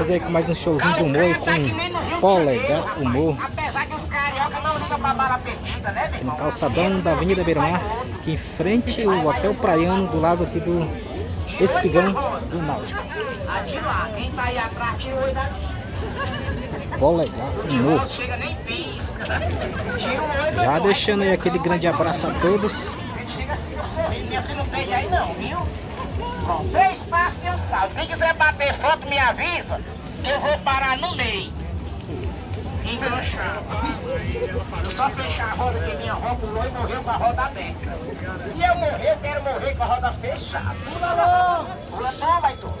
Estamos aí com mais um showzinho de humor com Polega Humor. Apesar que os carioca não ligam pra bala perdida, né, meu No calçadão da Avenida Beira Mar, aqui em frente ao Hotel Praiano, do lado aqui do Espigão do Náutico. Daqui. Polega Humor. Olho Já do deixando aí aquele grande abraço a todos. Sorrindo. Minha filha não perde aí não, viu? Bom, três passos e um salto. Quem quiser bater foto, me avisa. Eu vou parar no meio. Enganchar. Eu só fechar a roda que minha roda pulou e morreu com a roda aberta. Se eu morrer, eu quero morrer com a roda fechada. Pula logo. Pula não, baitula.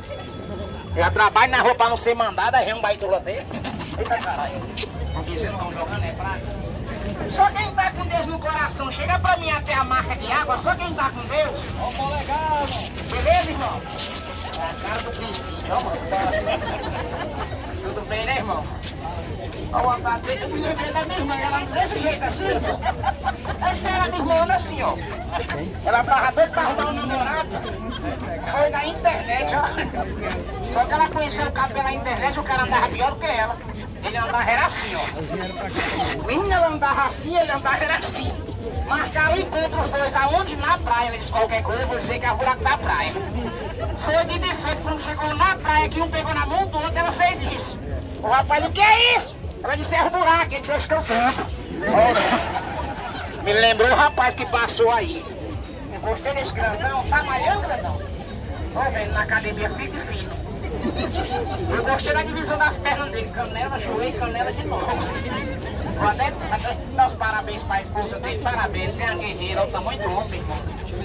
Eu trabalho na rua pra não ser mandada, aí um baitula desse. Eita caralho. Porque vocês estão jogando é. Só quem tá com Deus no coração, até a marca de água, só quem tá com Deus. Ó, polegado. Beleza, irmão? É a cara do princípio, ó, mano. Tudo bem, né, irmão? Ó, o andar dele, eu me lembrei da minha irmã, ela desse jeito assim, ó. Essa era minha irmã, assim, ó. Ela tava doida pra arrumar um namorado. Foi na internet, ó. Só que ela conheceu o cara pela internet, o cara andava pior do que ela. Ele andava era assim, ó. Menina, ela andava assim, ele andava era assim. Marcaram o encontro os dois aonde? Na praia. Ele disse qualquer coisa, eu vou dizer que é o buraco da praia. Foi de defeito, quando chegou na praia, que um pegou na mão do outro, ela fez isso. O rapaz, o que é isso? Ela disse, é o buraco, ele que eu canto. Me lembrou o rapaz que passou aí. Gostei desse grandão, tá malhando, grandão? Ó, velho, na academia fica fino. Eu gostei da divisão das pernas dele, canela, joelho, canela de novo. Vou até dar os parabéns pra esposa dele, parabéns, você é uma guerreira, é o tamanho do homem, irmão.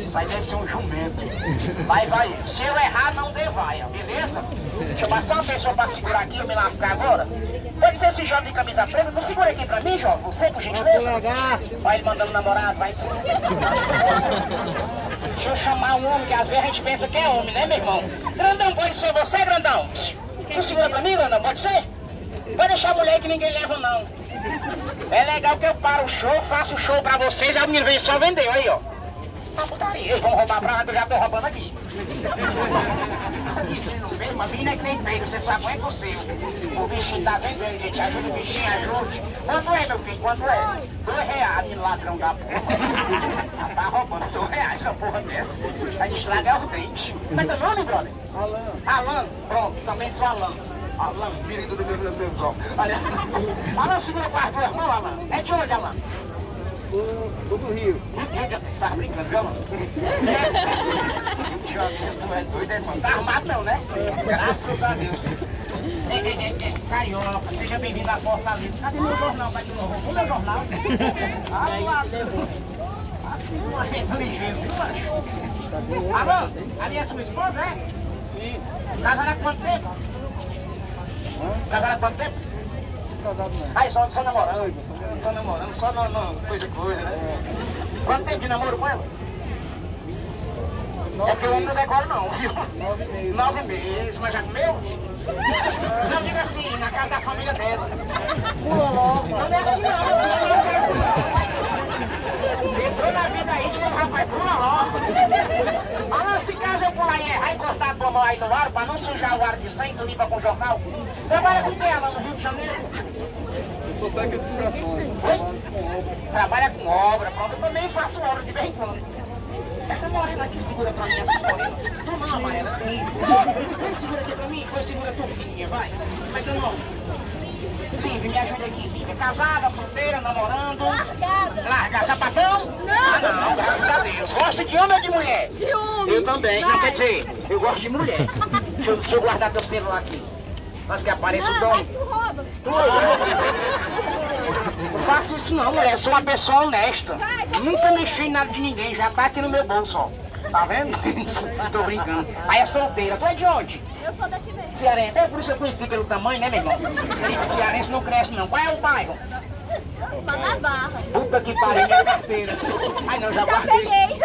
Isso aí deve ser um jumento. Vai, vai. Se eu errar, não dê vaia, beleza? Deixa eu passar uma pessoa pra segurar aqui, eu me lascar agora. Pode ser esse jovem de camisa preta, não segura aqui pra mim, jovem, você, por gentileza? Vai ele mandando namorado, vai. Deixa eu chamar um homem, que às vezes a gente pensa que é homem, né, meu irmão? Grandão, pode ser você, grandão? Tu segura pra mim, grandão, pode ser? Pode deixar a mulher que ninguém leva, não. É legal que eu paro o show, faço o show pra vocês, aí o menino vem só vender, aí, ó. Uma putaria, eles vão roubar pra lá eu já tô roubando aqui. Dizendo mesmo, a menina é que nem pega, você só aguenta o seu. O bichinho tá vendendo, gente, ajuda o bichinho, ajude. Quanto é, meu filho, quanto é? Dois reais, menino ladrão da porra. Tá roubando dois reais essa porra dessa. Vai estragar os dentes. Como é teu nome, brother? Alan. Alan, pronto, também sou Alan. Alan, menino do meu Deus do céu. Alan, segura com as duas mãos, Alan. É de onde, Alan? Sou do Rio. Tava brincando, mano? Tu é doido, é, mano? Tá armado não, né? Graças a Deus. É, é, é, é, carioca, seja bem-vindo à Fortaleza. Cadê meu jornal, pai de novo? O meu jornal? Ah, lá. Assim, uma gente ligeiro, viu? Alô, ali é sua esposa, é? Sim. Casada há quanto tempo? Casada há quanto tempo? Casado não. Aí, só, só namorando. Só namorando, só no, no, coisa coisa, né? Quanto tempo de namoro com ela? É que o homem não decora não, viu? Nove meses. Nove meses, mas já comeu? Não diga assim, na casa da família dela. Pula logo. Não é assim não, Entrou na vida íntima, o rapaz pula logo. Alô, se caso eu pular e errar e cortar a tua mão aí no ar, pra não sujar o ar de sangue, tu limpa com jornal. Trabalha com quem, Alô, no Rio de Janeiro? Sou técnico de operações. Trabalho com obra. Trabalha com obra, pronto, eu também faço obra de vez em quando. Essa morena aqui segura pra mim, essa morena. Tua mão amarela. Vem, segura aqui pra mim, depois segura tua pequenininha, vai. Vai teu nome. Vive, me ajuda aqui, Vive. Casada, solteira, namorando. Largada. Larga, sapatão? Não. Ah, não, graças a Deus. Gosta de homem ou de mulher? De homem. Eu também, não Vai. quer dizer, eu gosto de mulher. Deixa eu, deixa eu guardar teu celular aqui. Mas que apareça o dono. tu rouba. Tu Não faço isso não, mulher. Eu sou uma pessoa honesta. Nunca mexi em nada de ninguém. Já tá aqui no meu bolso, ó. Tá vendo? Tô brincando. Aí é solteira. Tu é de onde? Eu sou daqui mesmo. Cearense. É por isso que eu conheci pelo tamanho, né, meu irmão? Cearense não cresce, não. Qual é o bairro? Tá na barra. Puta que pariu, minha carteira. Ai, não, já Já guardei. peguei.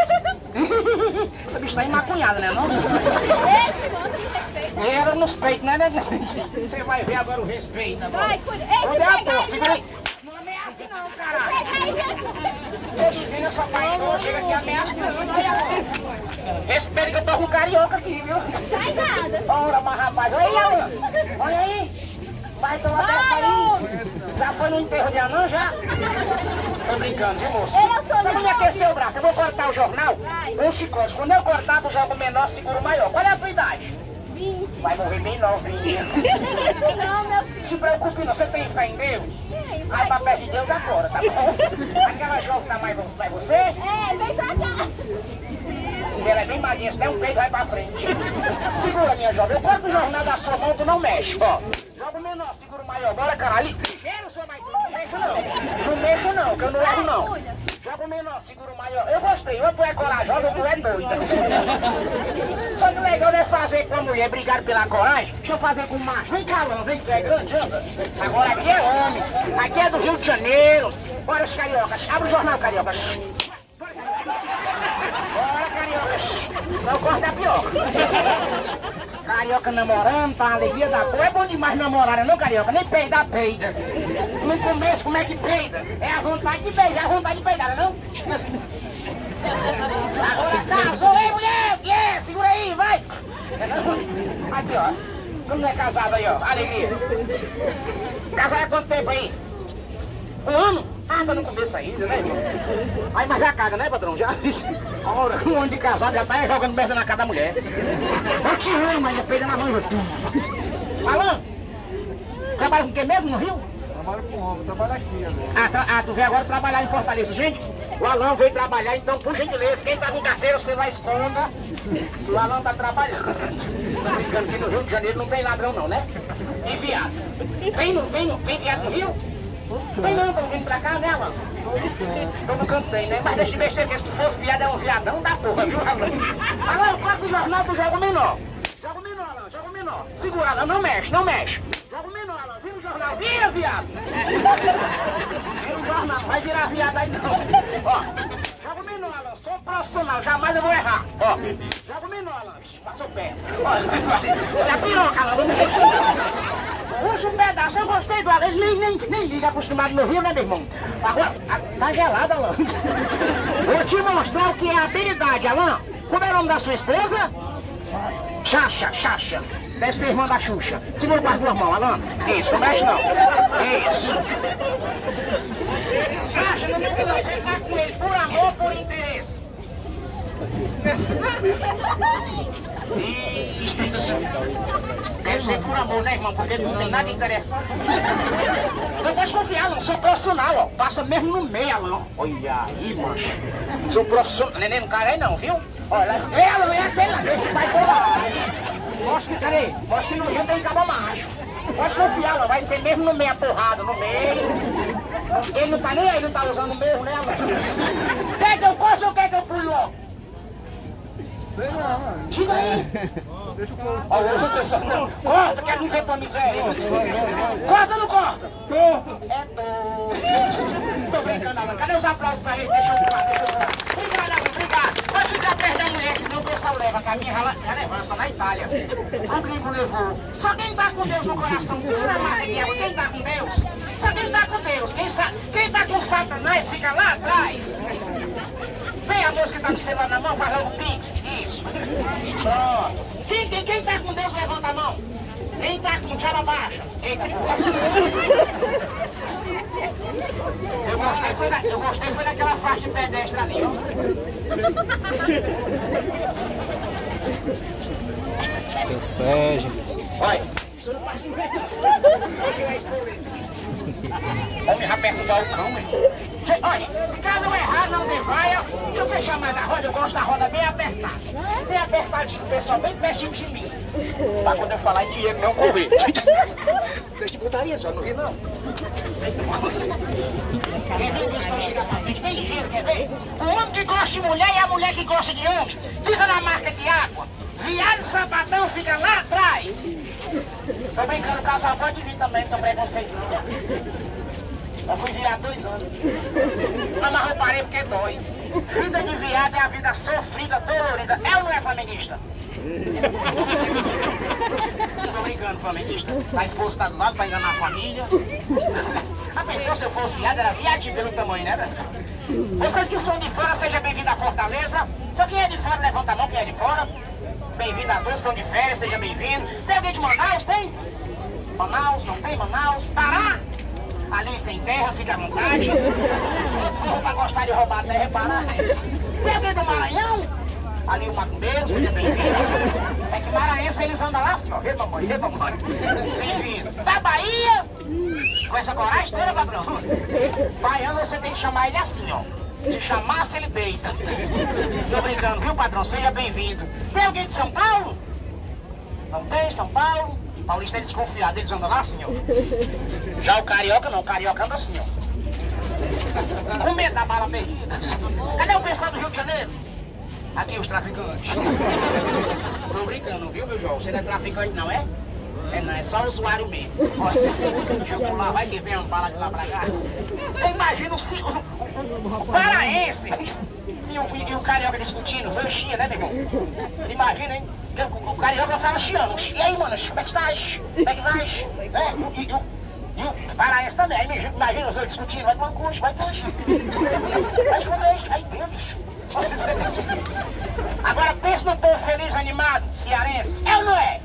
Essa bicha tá emacunhada, né, não? Esse, mano. Era nos peitos, né, né? Você vai ver agora o respeito. Agora. Vai, cuida. Ei, Onde é a porra? Segura aí. Não ameaça assim não, caralho. Tô dizendo, eu só pai não chega aqui ameaçando. Respeita que eu tô com carioca aqui, viu? Sai nada. Ora, mas rapaz, olha aí, Alan. Olha aí. Vai tomar dessa aí. Já foi no enterro de anã, já? Tô brincando, viu, moço? Sou Você não me aqueceu o braço. Eu vou cortar o jornal com um chicote. Quando eu cortar, tu joga o menor, segura o maior. Qual é a tua idade? 20. Vai morrer bem novinha. Não, meu filho. Se preocupe não, você tem fé em Deus? Ei, Vai vai. pra perto de Deus agora, tá bom? Aquela jovem tá mais mais você? É, vem pra cá. E ela é bem magrinha, se der um peito, vai pra frente. Segura, minha jovem. Eu corto o jornal da sua mão, tu não mexe, ó. Joga o menor, segura o maior. Bora, caralho. Ligeiro, sua mãe. Não mexo, não. Não mexo, não, que eu não erro, não. Joga o menor, segura o maior. Eu gostei. Ou tu é corajosa ou tu é doida. Só que o legal não é fazer com a mulher brigar pela coragem. Deixa eu fazer com o macho. Vem cá, Lão, vem tu é grande, anda. Agora aqui é homem. Aqui é do Rio de Janeiro. Bora, os cariocas. Abre o jornal, cariocas. Bora, carioca. Senão corta a pioca. Carioca namorando, tá uma alegria da porra. É bom demais namorar, não, carioca? Nem peida, peida. No começo, como é que peida? É a vontade de peidar, é a vontade de peidar, não? Agora casou, ei, mulher! Que? Segura aí, vai! Aqui, ó. Como não é casado aí, ó. Alegria. Casado há quanto tempo aí? Um ano? Ah, tá no começo ainda, né, irmão? Aí, mas já caga, né, patrão? Já. Ora, um ano de casado já tá jogando merda na cara da mulher. Eu te amo, ainda peida na mão. Alan, trabalha com quem mesmo no Rio? Trabalho com homem, trabalho aqui agora. Ah, tá- ah, tu veio agora trabalhar em Fortaleza. Gente, o Alan veio trabalhar, então, por gentileza, quem tá com carteira, você vai esconda. O Alan tá trabalhando. Tô brincando que no Rio de Janeiro não tem ladrão, não, né? E viado. Tem, no, tem, no, tem viado no Rio? Tem não, tão vindo pra cá, né, Alan? Todo canto tem, né? Mas deixa eu ver se se tu fosse viado, é um viadão da porra, viu, Alan? Alan, corta o jornal, tu joga o menor. Joga o menor, Alan, joga o menor. Segura, Alan, não mexe, não mexe. Joga o menor, Alan, vira o jornal, vira, viado. Vira o jornal, vai virar viado aí não. Ó, o menor, sou profissional, jamais eu vou errar. Ó, joga o menor, Alan, passou perto. Olha, olha a piroca, Alan. Puxa um pedaço, eu gostei do ele nem, nem, nem liga acostumado no Rio, né, meu irmão? Agora, a- tá gelado, Alan. Vou te mostrar o que é habilidade, Alan. Como é o nome da sua esposa? Xaxa, Xaxa. Deve ser irmã da Xuxa. Segura com as duas mãos, Alan. Isso, não mexe não. Isso. Xaxa, no meio que você tá com ele por amor, por interesse. Deve ser por amor, né, irmão? Porque não tem nada interessante. Não pode confiar, Alan. Sou profissional, ó. Passa mesmo no meio, Alan. Olha aí, macho. Sou profissional. Neném não cai aí não, viu? Olha, é, Alan, é aquele lá. Vai colar. Mostra que, cadê? Mostra que no Rio tem cabo macho. Pode confiar, Alan. Vai ser mesmo no meio, a porrada, no meio. Ele não tá nem aí, não tá usando mesmo, né, Alan? Quer que eu corte ou quer que eu pulo logo? Diga aí. Deixa o povo. Ó, eu vou pensar, não. Corta, quer ver tua miséria. Corta ou não corta? Corta. É doido. Tô brincando, Alan. Cadê os aplausos pra ele? Deixa eu pular, deixa eu pular. Obrigado, obrigado. Pode ficar perto da mulher, que não o pessoal leva, que a minha já, levanta na Itália. O gringo levou. Só quem tá com Deus no coração, isso não é. Quem tá com Deus? Só quem tá com Deus. Quem, quem tá com Satanás fica lá atrás. Vem a moça que tá com o celular na mão, faz logo o pix. Isso. Pronto. Quem, quem, quem tá com Deus, levanta a mão. Quem tá com tchau. Eita, porra. Eu gostei, foi na, eu gostei foi naquela faixa de pedestre ali, ó. Seu Sérgio. Olha, isso não passa em vez. Homem já perguntar o cão, hein? Olha, se caso eu errar, não dê vaia, deixa eu fechar mais a roda, eu gosto da roda bem apertada. Bem apertadinho, pessoal, bem pertinho de mim. Pra quando eu falar em dinheiro, não correr. Deixa de putaria, só não ri não. Quer ver quem só chegar pra frente? Bem ligeiro, quer ver? O homem que gosta de mulher e a mulher que gosta de homem. Pisa na marca de água. Viado sapatão fica lá atrás. Tô brincando, casal pode vir também, tô preconceito não. Eu fui viado dois anos. Não, mas reparei porque dói. Vida de viado é a vida sofrida, dolorida. É ou não é feminista? Tô brincando, flamenguista. Tá esposo tá do lado pra enganar a família. A pessoa, se eu fosse viado, era viadinho pelo tamanho, né? Vocês que são de fora, seja bem-vindo à Fortaleza. Só quem é de fora, levanta a mão, quem é de fora. Bem-vindo a todos, estão de férias, seja bem-vindo. Tem alguém de Manaus? Tem? Manaus, não tem Manaus? Pará? Ali sem terra, fica à vontade. Vou pra gostar de roubar terra, Pará. Tem alguém do Maranhão? Ali o macumbeiro, seja bem-vindo. É que maranhense eles andam lá assim, ó. Vê, mamãe, vê, mamãe. Bem-vindo. Da Bahia, com essa coragem toda, patrão. Baiano você tem que chamar ele assim, ó. Se chamasse, ele deita. Tô brincando, viu, patrão? Seja bem-vindo. Tem alguém de São Paulo? Não tem, São Paulo? Paulista é desconfiado, eles andam lá assim, ó. Já o carioca não, o carioca anda assim, ó. Com medo da bala perdida. Cadê o pessoal do Rio de Janeiro? Aqui os traficantes. Tô brincando, viu, meu João? Você não é traficante, não é? É não, é só usuário mesmo. Olha, pular, vai que vem uma bala de lá pra cá. Eu imagino o, o, o, o paraense e o, e o carioca discutindo, o chia, né, meu irmão? Imagina, hein? O, carioca fala chiando. E aí, mano, como é que estás? Como é que vais? É, e, e, o- e o paraense também. Aí imagina, os dois discutindo, vai tomar um coxo, vai coxo. Vai chover, ai, Deus. Agora pensa num povo feliz, animado, cearense. É ou não é?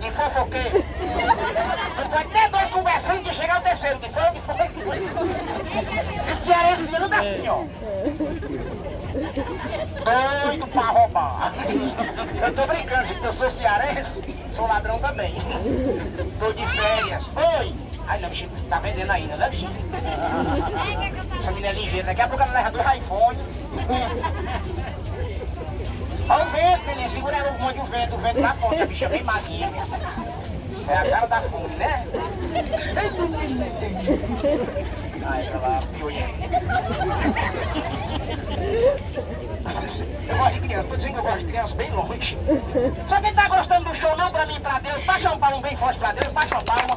E fofoqueiro. Não pode ter dois conversando que chegar o terceiro. Que foi, que foi. E cearense anda assim, ó. Doido pra roubar. Eu tô brincando, gente. Eu sou cearense, sou ladrão também. Tô de férias. Oi! Ai, não, bichinho, tá vendendo ainda, né, bichinho? Essa menina é ligeira. Daqui a pouco ela leva dois iPhone. Olha o vento, menina. Segura monte de vento. O vento da fonte. A bicha é bem magrinha. É a cara da fome, né? Ai, ela lá, piolha. Eu gosto de criança. Tô dizendo que eu gosto de criança bem longe. Só quem tá gostando do show, não pra mim, pra Deus. Baixa um palmo bem forte pra Deus. Baixa um palmo.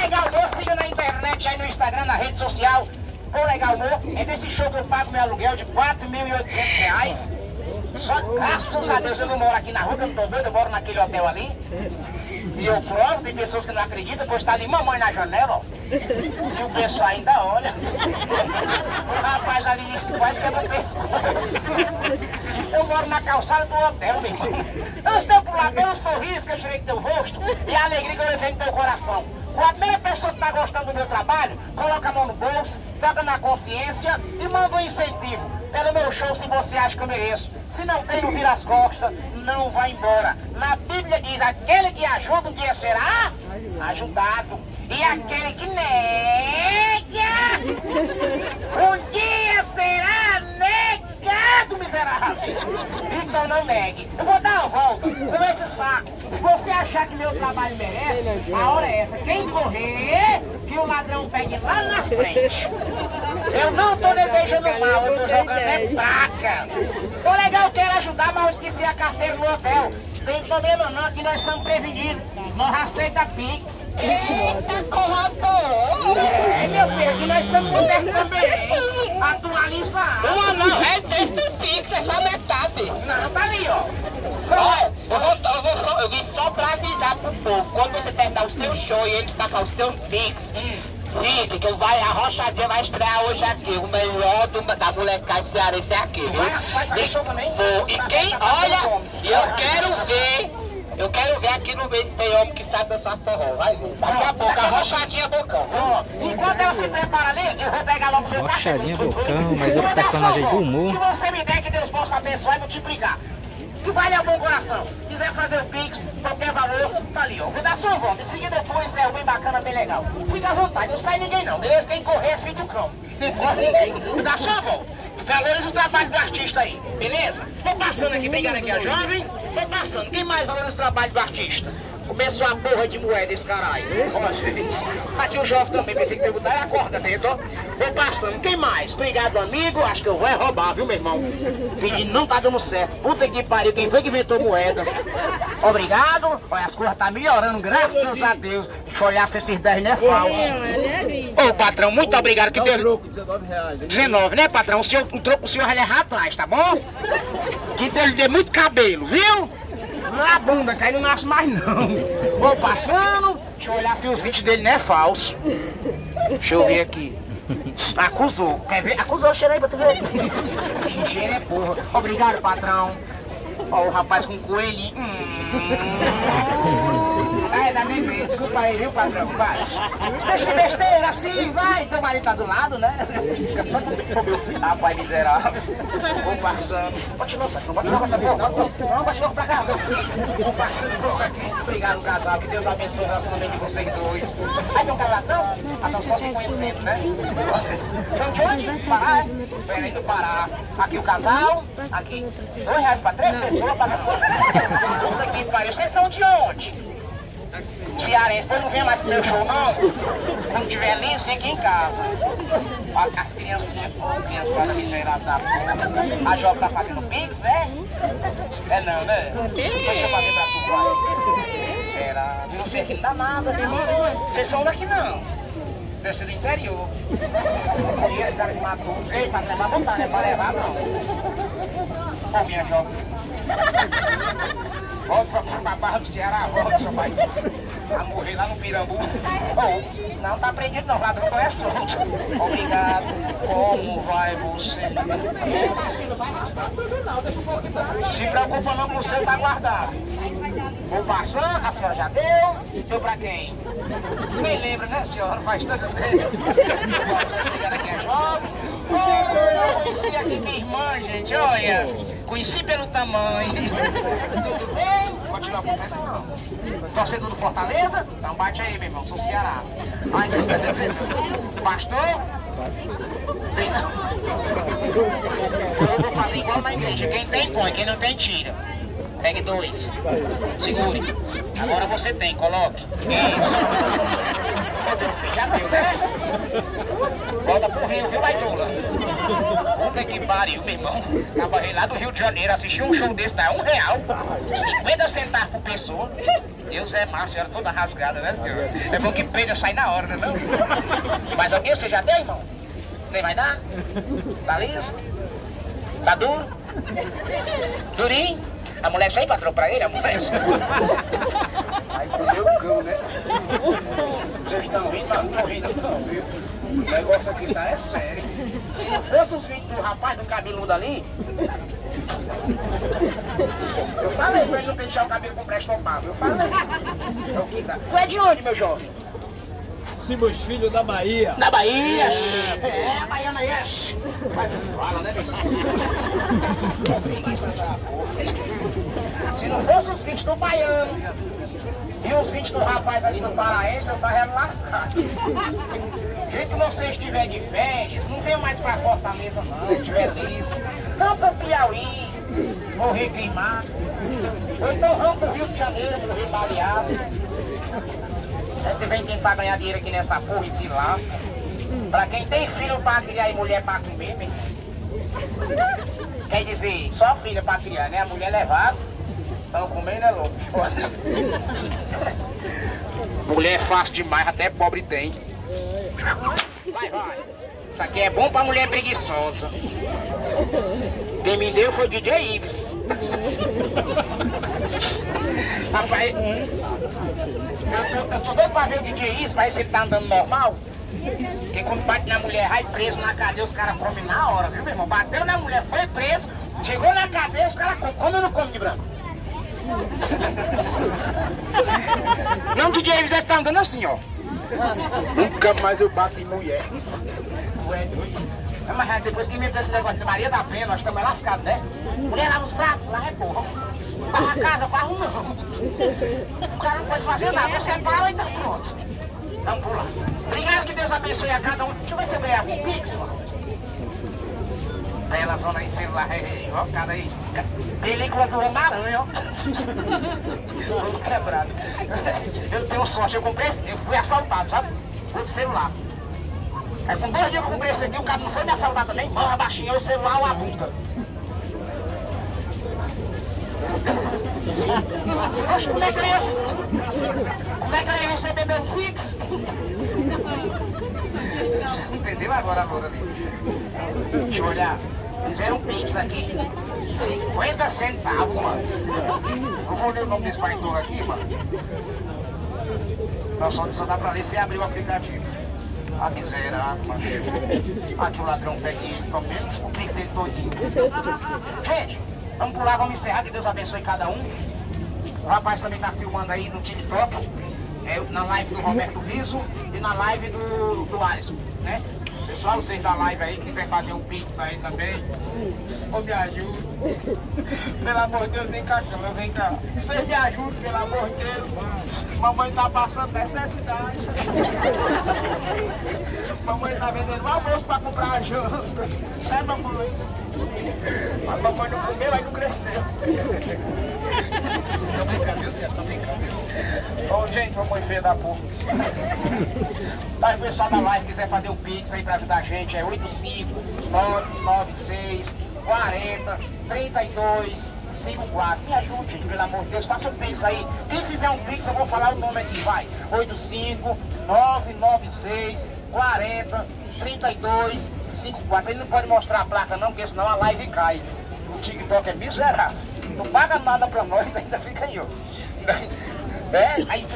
Legal, amor, siga na internet aí no Instagram, na rede social. Ô legal, amor, é desse show que eu pago meu aluguel de 4.800 reais. Só graças a Deus eu não moro aqui na rua, eu não tô doido, eu moro naquele hotel ali. E eu provo, tem pessoas que não acreditam, pois tá ali mamãe na janela, ó. E o pessoal ainda olha. O rapaz ali quase quebra o pescoço. Eu moro na calçada do hotel, meu irmão. Eu estou por lá pelo sorriso que eu tirei do teu rosto e a alegria que eu levei no teu coração. Com a primeira pessoa que está gostando do meu trabalho, coloca a mão no bolso, toca na consciência e manda um incentivo. Pelo meu show, se você acha que eu mereço. Se não tem, não vira as costas, não vai embora. Na Bíblia diz, aquele que ajuda um dia será ajudado. E aquele que nega, um dia será negado, miserável. Então não negue. Eu vou dar uma volta com esse saco. Se você achar que meu trabalho merece, a hora é essa. Quem correr, o ladrão pegue lá na frente. Eu não tô desejando mal, eu tô jogando é praca. Tô legal, eu quero ajudar, mas eu esqueci a carteira no hotel. Tem problema não, aqui nós somos prevenidos. Nós aceita Pix. Eita, corretor! É, meu filho, aqui nós somos modernos também. Atualizado. Uma não, é deste Pix, é só metade. Não, tá ali, ó. Ó, eu, vou, eu, vim só pra avisar pro povo, quando você terminar o seu show e ele passar o seu Pix, fique, que vai, a Rochadinha vai estrear hoje aqui, o melhor do, da molecada cearense é aqui, viu? Vai, vai fazer show também? Vou, e quem, olha, eu quero ver, eu quero ver aqui no mês tem homem que sabe dançar forró, vai ver. Daqui a pouco, a Rochadinha Bocão. Enquanto ela se prepara ali, eu vou pegar logo meu Rochadinha. Bocão, mas vou dar personagem do um humor. Que você me der, que Deus possa abençoar e multiplicar. Que vale a bom coração. Quiser fazer o Pix, qualquer valor, tá ali, ó. Vou dar só um volta. Em seguida depois é bem bacana, bem legal. Fica à vontade, não sai ninguém não, beleza? Quem correr é filho do cão. Corre ninguém. Só uma volta. Valoriza o trabalho do artista aí, beleza? Vou passando aqui, pegando aqui a jovem. Vou passando. Quem mais valoriza o trabalho do artista? Começou a porra de moeda esse caralho. Ó, gente. Aqui o jovem também, pensei que perguntar, era a corda dentro, ó. Vou passando. Quem mais? Obrigado, amigo. Acho que eu vou é roubar, viu, meu irmão? Filho, não tá dando certo. Puta que pariu, quem foi que inventou moeda? Obrigado. Olha, as coisas tá melhorando, graças a Deus. Deixa eu olhar se esses 10 não é falso. Ô, patrão, muito obrigado. Que Deus... Troco, 19 reais. hein? 19, né, patrão? O, senhor, o troco o senhor vai levar atrás, tá bom? Que ele dê muito cabelo, viu? Na bunda, que aí não nasce mais não. Vou passando, deixa eu olhar se os 20 dele não é falso. Deixa eu ver aqui. Acusou. Quer ver? Acusou, cheira aí pra tu ver. Cheira é porra. Obrigado, patrão. Ó, o rapaz com coelhinho. Hum. Ai, dá nem ver. Desculpa aí, viu, patrão? Vai. Deixa de besteira assim, vai. Teu marido tá do lado, né? Rapaz miserável. Vou passando. Continua, patrão. Continua com essa porra. Não, não, não, continua pra cá. não. Vou passando por aqui. Obrigado, casal. Que Deus abençoe o relacionamento de vocês dois. Aí são casados, não? Ah, estão só se conhecendo, né? São de onde? Pará, é? Pera aí do Pará. Aqui o casal. Aqui. Dois reais pra três pessoas. Pra... Puta que pariu. Vocês são de onde? Cearense, pois não vem mais pro meu show não? Quando tiver lindo, fica em casa. As criancinhas, as criançadas miseráveis da porra. A jovem tá fazendo pix, é? É não, né? Deixa eu fazer pra tu, vai. Será? Não sei aqui não dá nada. Vocês são daqui não. Deve ser do interior. E esse cara que matou. Ei, pra levar, não é pra levar não. Ô, minha jovem. Volta pra Barra do Ceará, volta, seu pai. A morrer lá no Pirambu. Oh, não tá prendido não, ladrão não é solto. Obrigado. Como vai você? Não vai gastar tudo não, deixa um pouco de trás. Se preocupa não, seu tá guardado. Vou passando, a senhora já deu. Deu pra quem? Nem lembra, né, senhora? Faz tanto tempo. Obrigado aqui é jovem. Oh, eu conheci aqui minha irmã, gente, olha. Conheci pelo tamanho. Tudo bem? Continua com festa não. Torcedor do Fortaleza? Então bate aí, meu irmão, sou Ceará. Ai, Pastor? Tem. Eu vou fazer igual na igreja. Quem tem, põe. Quem não tem, tira. Pegue dois. Segure. Agora você tem, coloque. Isso. Já deu, né? Volta pro Rio, viu, Baitula? Puta que pariu, meu irmão. Trabalhei lá do Rio de Janeiro, assisti um show desse, tá um real. 50 centavos por pessoa. Deus é massa, senhora toda rasgada, né, senhor? É bom que peida sai na hora, né, não? Mas alguém você já deu, irmão? Nem vai dar? Tá liso? Tá duro? Durinho? A mulher sai patrão pra ele, a mulher Aí comeu o cão, né? Vocês estão rindo, mas não estão rindo não, viu? O negócio aqui tá é sério. Se não fosse os vídeos do rapaz do cabeludo ali, eu falei pra ele não deixar o cabelo com prestopado. Eu falei. Então, que tá. Tu é de onde, meu jovem? Simos Filho da Bahia. Da Bahia! É, a baiana é. Vai, fala, né, Se não fosse os 20 do baiano e os 20 do rapaz ali do paraense, eu tava lascado. Gente que você estiver de férias, não venha mais pra Fortaleza não, estiver liso. Não pro Piauí, morrer queimado. Ou então vamos pro Rio de Janeiro, morrer baleado. A gente vem tentar ganhar dinheiro aqui nessa porra e se lasca. Pra quem tem filho pra criar e mulher pra comer, bem. Quer dizer, só filha pra criar, né? A mulher levada. Estão comendo é louco. mulher é fácil demais, até pobre tem. Vai, vai. Isso aqui é bom pra mulher preguiçosa. Quem me deu foi DJ Ives. Rapaz, eu, eu, eu sou doido pra ver o DJ Ives, pra ver se ele tá andando normal. Porque quando bate na mulher, vai preso na cadeia, os caras comem na hora, viu, meu irmão? Bateu na mulher, foi preso, chegou na cadeia, os caras comem. Come ou não come de branco? Não, o DJ Ives deve estar andando assim, ó. Nunca mais eu bato em mulher. Ué, doido. Mas depois que inventou esse negócio de Maria da Penha, nós estamos lascados, né? Mulher lava os pratos, lá é porra. Barra a casa, barro não. O cara não pode fazer nada, você para e tá pronto. Vamos pular. Obrigado, que Deus abençoe a cada um. Deixa eu ver se eu ganhar com Pix, mano. Ela zona aí, celular, ó, cada aí. Película do Homem-Aranha, ó. Todo quebrado. Eu tenho sorte, eu comprei, eu fui assaltado, sabe? De celular. Aí com dois dias eu comprei esse aqui, o cara não foi me assaltar também, morra baixinho, o celular ou a bunda. Poxa, como é que eu ia... Como é que eu ia receber meu Pix? Você entendeu agora, ali? Deixa eu olhar. Fizeram um pix aqui. 50 centavos, mano. Eu vou ler o nome desse baitola aqui, mano. Só, só dá pra ler se abrir o aplicativo. A miserável, mano. Aqui o ladrão pega ele, pelo menos o pix dele todinho. Gente, vamos pular, vamos encerrar. Que Deus abençoe cada um. O rapaz também tá filmando aí no TikTok. É, na live do Roberto Riso e na live do, do Alisson, né? Pessoal, vocês da live aí, quiser fazer um pix aí também, ô me ajuda. Pelo amor de Deus, vem cá, câmera, vem cá. Vocês me ajudem, pelo amor de Deus. Mamãe tá passando necessidade. mamãe tá vendendo um almoço pra comprar janta. É, mamãe? A mamãe não comeu, aí não cresceu. Tô brincando, Sérgio? Tô brincando. Ô, gente, mamãe feia da porra. Aí o pessoal da live quiser fazer o Pix aí pra ajudar a gente, é 85996 40 32 54. Me ajude, gente, pelo amor de Deus, faça um Pix aí. Quem fizer um Pix, eu vou falar o nome aqui, vai. 85996 40 32 54. Ele não pode mostrar a placa não, porque senão a live cai. O TikTok é miserável. Não paga nada pra nós, ainda fica aí, ó. É, aí,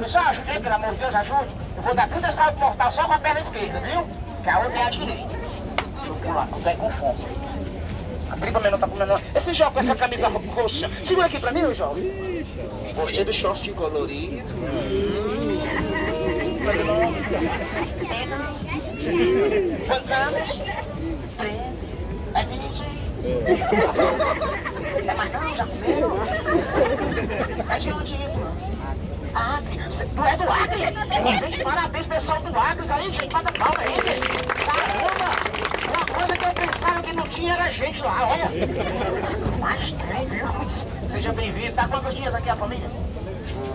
pessoal, ajude aí, pelo amor de Deus, ajude. Eu vou dar 30 salto mortal só com a perna esquerda, viu? Que a outra é a direita. Deixa eu pular, não tem com fome. A briga menor tá comendo. Esse João com essa camisa roxa. Segura aqui pra mim, João. Gostei do short colorido. Hum. Quantos anos? 13. É 20. Mais não, já comeu? É de onde? Acre. Tu é do Acre? Gente, parabéns, pessoal do Acre aí, gente. Manda palma aí. Caramba! Uma coisa que eu pensava que não tinha era gente lá, olha. Mas tem, viu? Seja bem-vindo. Tá quantos dias aqui a família?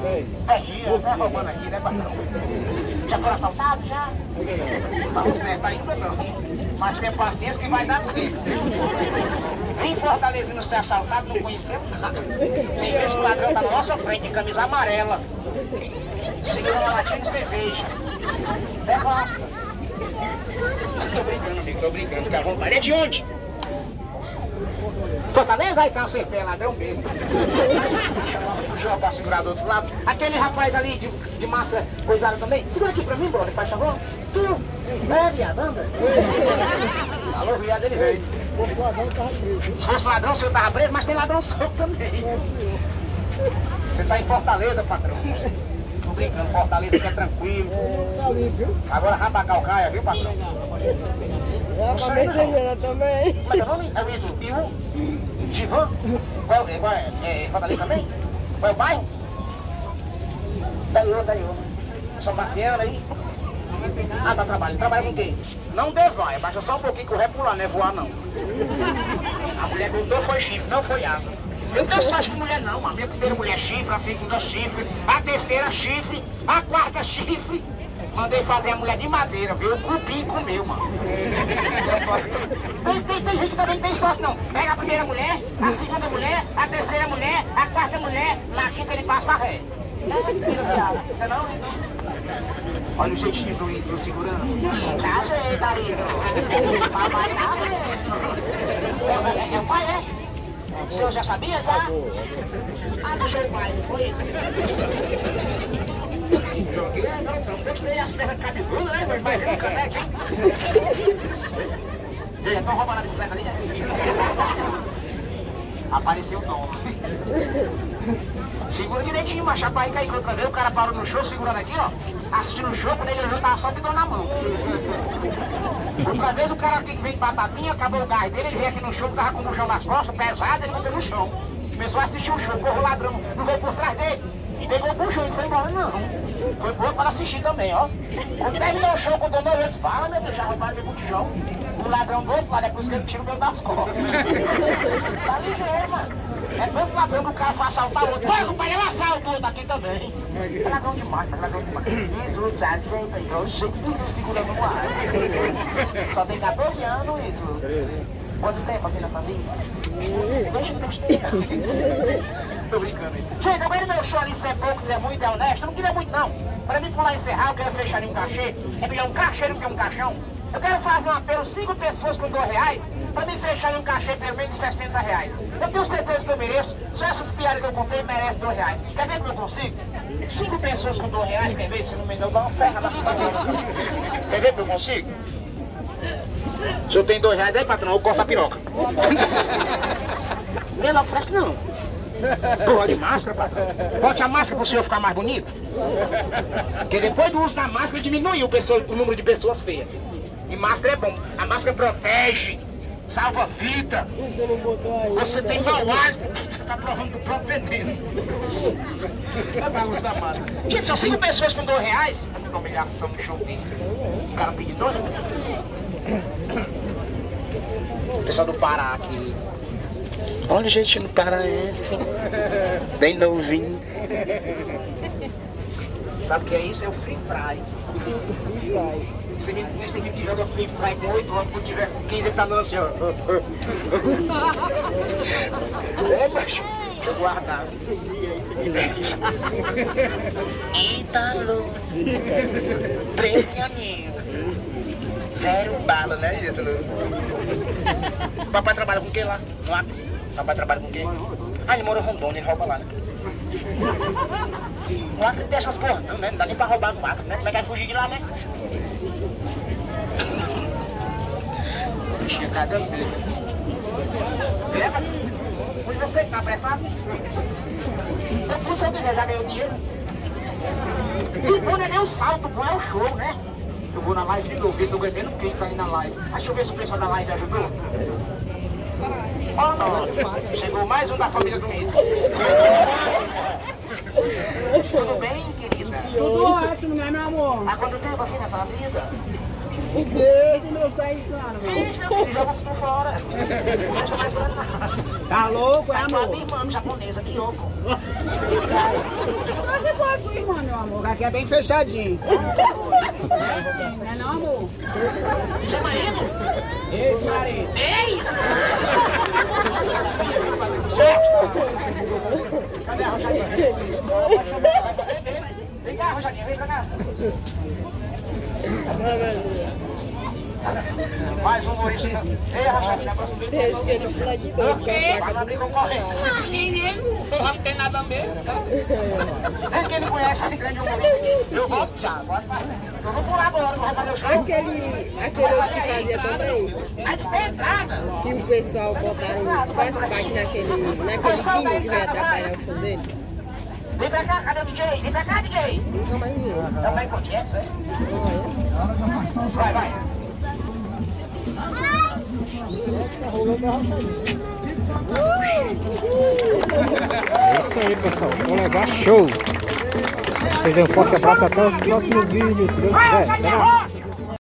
Dez dias, tá roubando aqui, né, patrão? Já foram assaltados, já? Tá certo ainda não. Mas tem paciência que vai dar tempo? Em Fortaleza não ser assaltado, não conhecemos nada. Tem vezes que o ladrão tá na nossa frente, em camisa amarela. Segurando uma latinha de cerveja. Devassa. Tô brincando, amigo, tô brincando, fica à vontade. É de onde? Fortaleza? Aí tá acertei, é ladrão mesmo. Eu pra segurar do outro lado. Aquele rapaz ali de, de máscara coisada também. Segura aqui pra mim, brother, faz favor. Tu, é, viado, anda. Alô, viado, ele veio. Se fosse ladrão, o senhor tava preso, mas tem ladrão solto também. Você tá em Fortaleza, patrão. Tô brincando, Fortaleza que é tranquilo. Agora rapa calcaia, viu, patrão? É uma mercenária também. Como é que é o nome? É o Ito. Piu? Givan? Qual é? Qual é? É Fortaleza também? Qual é o bairro? Daí, daí. Só passeando aí? Ah, tá trabalhando. Trabalha com quem? Não dê vai, baixa só um pouquinho que eu vai pular, não é voar não. A mulher botou foi chifre, não foi asa. Eu não tenho sorte com mulher não, a minha primeira mulher chifre, a segunda chifre, a terceira chifre, a quarta chifre. Mandei fazer a mulher de madeira, viu? O cupim comeu, mano. Tem, tem, tem gente que também não tem sorte não. Pega a primeira mulher, a segunda mulher, a terceira mulher, a quarta mulher, na quinta ele passa ré. É. Não é? Olha o jeitinho do Ítalo segurando. Tá jeito Ítalo. Papai tá vendo. É, o pai, é? O senhor já sabia, já? Ah, deixou o pai, não foi? Joguei, não, não. Gostei as pernas cabeludas, né? Mas vai ver o caneco, hein? E aí, estão roubando a bicicleta ali, né? Apareceu o Tom. Segura direitinho, macho. A barriga aí outra vez, o cara parou no show, segurando aqui, ó. Assistindo o show, quando ele olhou, tava só bidão na mão. Outra vez o cara aqui que veio de batatinha, acabou o gás dele, ele veio aqui no show, tava com o buchão nas costas, pesado, ele botou no chão. Começou a assistir o show, correu o ladrão, não veio por trás dele. Pegou o buchão e não foi embora, não. Foi pro outro para assistir também, ó. Quando terminou o show, quando eu olhei, eu disse, fala, meu Deus, já roubaram meu botijão. O ladrão do outro lado, é por isso que ele tira o meu das costas. tá ligeiro, mano. É tanto ladrão que o cara foi assaltar o outro. Ué, compadre, eu assalto outro aqui também. É ladrão demais, mas ladrão demais. Ítalo, te ajeita aí, o jeito do segurando o ar. Só tem 14 anos, Ítalo. Quanto tempo assim na família? Deixa de besteira. Tô brincando aí. Gente, agora meu ali, se é pouco, se é muito, é honesto, eu não queria muito não. Pra mim pular e encerrar, eu quero fechar ali um cachê. É melhor um cacheiro do que um caixão. Eu quero fazer um apelo, cinco pessoas com dois reais, pra me fechar um cachê pelo menos de 60 reais. Eu tenho certeza que eu mereço, só essa piada que eu contei merece dois reais. Quer ver como eu consigo? Cinco pessoas com dois reais, quer ver? Se não me engano, dá uma ferra Quer ver como eu consigo? Se eu tenho dois reais aí, patrão, eu corto a piroca. Nem logo fresco não. Porra de máscara, patrão. Bote a máscara pro senhor ficar mais bonito. Porque depois do uso da máscara diminuiu o, o número de pessoas feias. E máscara é bom. A máscara protege, salva vida. Você tem mau hálito, tá provando do próprio veneno. Gente, só cinco pessoas com dois reais. É uma humilhação no show desse. O cara pedidor, né? Pessoal do Pará aqui. Olha o jeitinho do Pará, é. Bem novinho. Sabe o que é isso? É o Free Fry. Esse menino, esse menino que joga Free Fry com 8 anos, quando tiver com 15, ele tá andando assim, ó. É, macho. Eu guardar. Ítalo. 13 aninhos. Zero bala, né, Ítalo? Papai trabalha com o que lá? No Acre? Papai trabalha com quê? Ah, ele mora em Rondônia, ele rouba lá, né? No Acre tem essas coisas, não, né? Não dá nem pra roubar no Acre, né? Que vai fugir de lá, né? Bichinha cada vez. Leva. Onde você tá apressado? Eu fui se eu quiser, já ganhou dinheiro. E não é nem o salto, bom é o show, né? Eu vou na live de novo, ver se eu ganhei no Pix aí na live. Deixa eu ver se o pessoal da live ajudou. Oh. Chegou mais um da família do Mito. Tudo bem, querida? Tudo ótimo, né, meu amor? Há quanto tempo assim na sua vida? Desde meus 10 anos, meu. Vixe, meu filho, joga tudo fora. Não precisa mais pra nada. Tá louco, é, Tá com a amor? minha irmã japonesa, que louco. Mas é igual a sua irmã, meu amor. Aqui é bem fechadinho. Não é não, amor? Marido? Esse marido. Ex! Cadê a Rochadinha? Vem cá, Rochadinha, vem pra cá. Mais um humoristinho. Ei, Rochadinha, próximo vídeo. Esse que ele pula de dois, O que quê? é Vai abrir concorrência. Porra, não tem nada a ver. Vem quem não conhece esse grande humorista. Eu volto já, bora pra Eu vou pular agora, não vou fazer o show. Aquele, aquele outro que fazia também, Aí tu tem entrada. que o pessoal botaram quase que bate naquele, naquele filme que vai atrapalhar o show dele. Vem pra cá, cadê o DJ? Vem pra cá, DJ. Nunca mais vi. É o Michael Jackson, é? Vai, vai. É isso aí, pessoal. Vou levar show. Vocês um forte abraço até os próximos vídeos, se Deus quiser. Até mais.